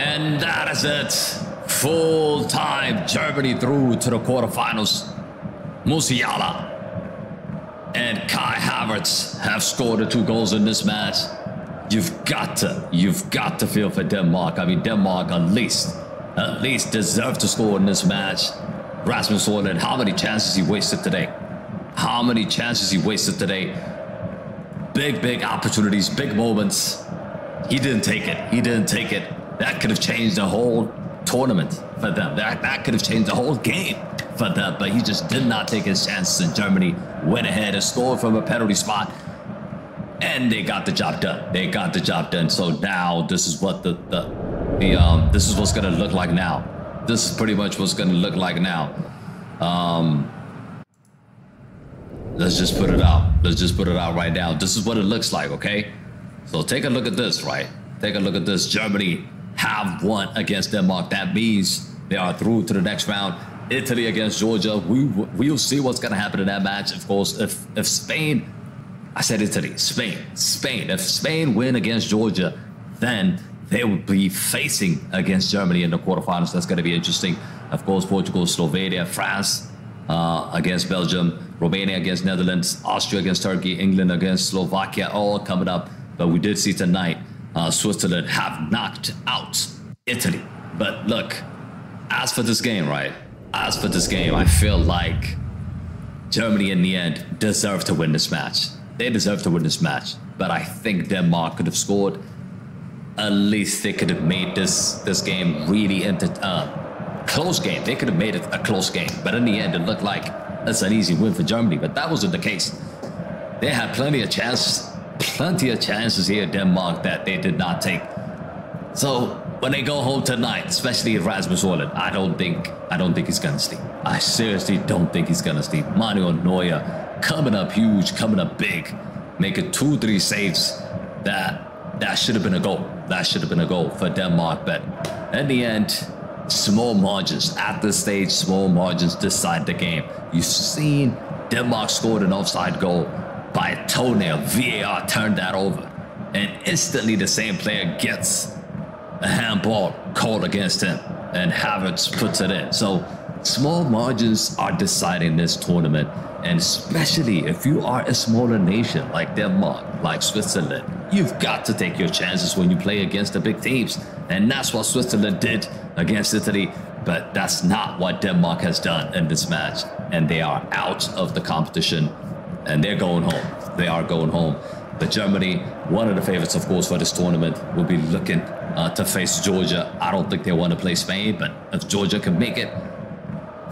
And that is it. Full time Germany through to the quarterfinals. Musiala and Kai Havertz have scored the two goals in this match. You've got to, you've got to feel for Denmark. I mean, Denmark at least, at least deserve to score in this match. Rasmus Højlund, how many chances he wasted today? How many chances he wasted today? Big, big opportunities, big moments. He didn't take it. He didn't take it. That could have changed the whole tournament for them. That, that could have changed the whole game for them. But he just did not take his chances in Germany. Went ahead and scored from a penalty spot. And they got the job done. They got the job done. So now this is what the, the, the um this is what's gonna look like now. This is pretty much what's gonna look like now. Um let's just put it out. Let's just put it out right now. This is what it looks like, okay? So take a look at this, right? Take a look at this. Germany have won against Denmark. That means they are through to the next round. Italy against Georgia. We we'll see what's gonna happen in that match. Of course, if if Spain, I said Italy, Spain, Spain. If Spain win against Georgia, then they would be facing against Germany in the quarterfinals. That's gonna be interesting. Of course, Portugal, Slovenia, France uh, against Belgium, Romania against Netherlands, Austria against Turkey, England against Slovakia, all coming up. But we did see tonight uh, Switzerland have knocked out Italy. But look, as for this game, right? As for this game, I feel like Germany in the end deserved to win this match. They deserve to win this match. But I think Denmark could have scored. At least they could have made this this game really into uh, close game. They could have made it a close game. But in the end, it looked like it's an easy win for Germany. But that wasn't the case. They had plenty of chances, plenty of chances here in Denmark that they did not take. So when they go home tonight, especially Rasmus Højlund, I don't think I don't think he's gonna sleep. I seriously don't think he's gonna sleep. Manuel Neuer coming up huge, coming up big, making two, three saves. That that should have been a goal. That should have been a goal for Denmark. But in the end, small margins at this stage, small margins decide the game. You've seen Denmark scored an offside goal by a toenail. VAR turned that over, and instantly the same player gets a handball called against him, and Havertz puts it in. So small margins are deciding this tournament, and especially if you are a smaller nation like Denmark, like Switzerland, you've got to take your chances when you play against the big teams, and that's what Switzerland did against Italy. But that's not what Denmark has done in this match, and they are out of the competition, and they're going home. They are going home. But Germany, one of the favorites, of course, for this tournament, will be looking uh, to face Georgia. I don't think they want to play Spain, but if Georgia can make it,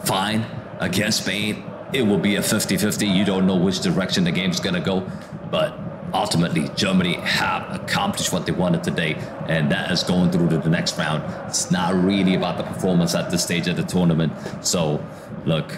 fine. Against Spain, it will be a 50 50. You don't know which direction the game's going to go. But ultimately, Germany have accomplished what they wanted today, and that is going through to the next round. It's not really about the performance at this stage of the tournament. So, look,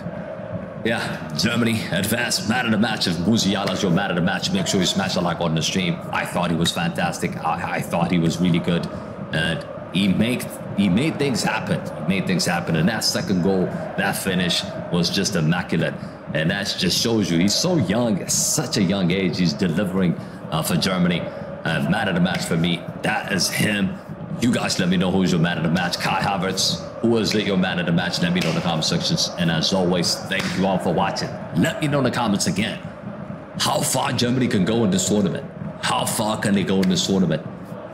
yeah, Germany advanced man of the match. If Musiala's your man of the match, make sure you smash a like on the stream. I thought he was fantastic. I, I thought he was really good, and he made he made things happen. He made things happen, and that second goal, that finish was just immaculate. And that just shows you he's so young, at such a young age. He's delivering uh, for Germany. Uh, man the match for me, that is him. You guys let me know who's your man of the match. Kai Havertz, who is your man of the match? Let me know in the comment sections. And as always, thank you all for watching. Let me know in the comments again how far Germany can go in this tournament. How far can they go in this tournament?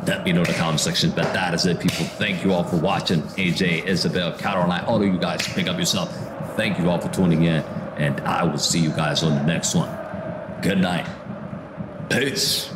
Let me know in the comment section. But that is it, people. Thank you all for watching. AJ, Isabel, Caroline, all of you guys, pick up yourself. Thank you all for tuning in. And I will see you guys on the next one. Good night. Peace.